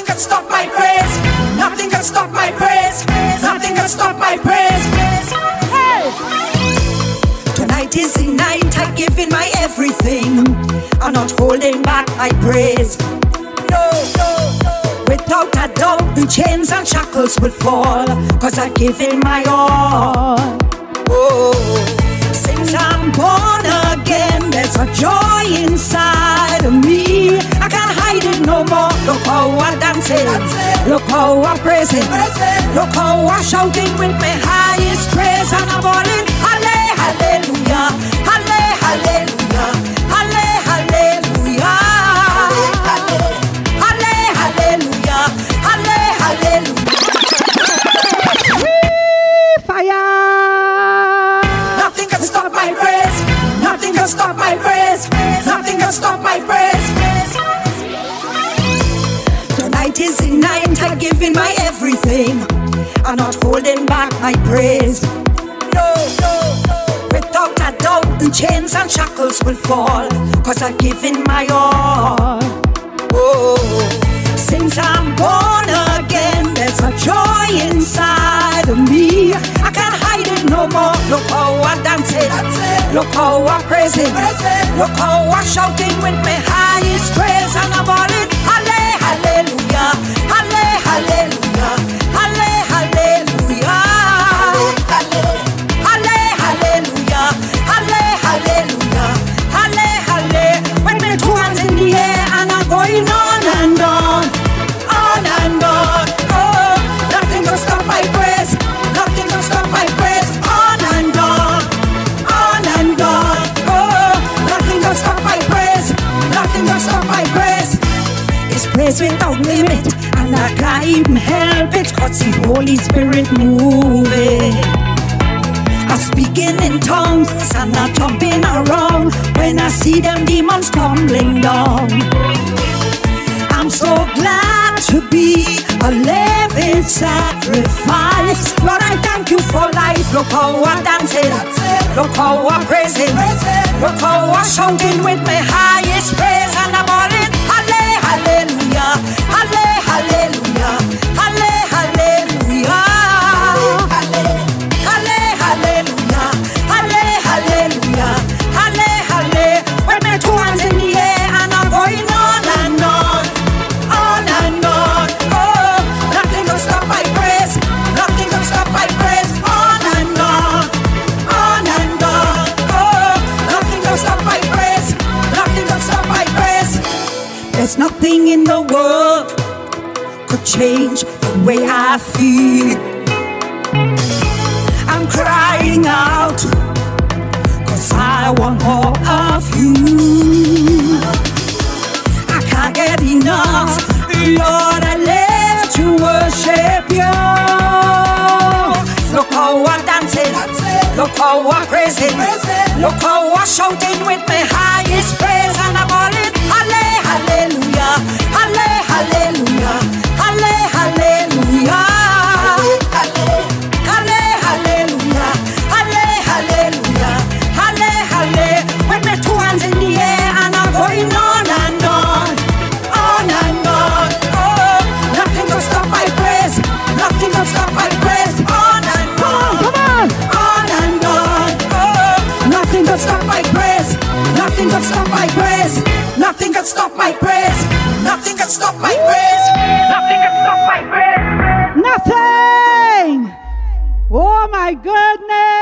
Nothing can stop my praise. Nothing can stop my praise. Nothing can stop my praise. Tonight is the night I give in my everything. I'm not holding back my praise. No, no, no. Without a doubt, the chains and shackles will fall. Cause I give in my all. Oh, Dancing. Look how I'm praising. Look how I'm shouting with my highest praise. And I'm balling. Halle- Hallelujah. Halle- Hallelujah. Halle- Hallelujah. Halle- Hallelujah. Halle- Hallelujah. Fire! Nothing can stop my praise. Nothing can stop my praise. Nothing can stop everything. I'm not holding back my praise. No, no, no. Without a doubt, the chains and shackles will fall. Cause I've given my all. Oh, since I'm born again, there's a joy inside of me. I can't hide it no more. Look how I'm dancing. Look how I'm praising. Look how I'm shouting with my highest Without limit, and I can't help it. Cause the Holy Spirit moving. I'm speaking in tongues and not jumping around when I see them demons tumbling down. I'm so glad to be a living sacrifice. Lord, I thank you for life. Look how I'm dancing. Look how I'm praising. Look how I'm shouting with my highest praise. There's nothing in the world could change the way I feel. I'm crying out Cause I want more of you. I can't get enough. Lord, I live to worship you. Look how I'm dancing Look how I'm praising Look how I'm shouting with my highest praise stop my. Nothing can stop my. Nothing can stop my. Nothing can stop my. Nothing can stop my. Nothing! Oh my goodness!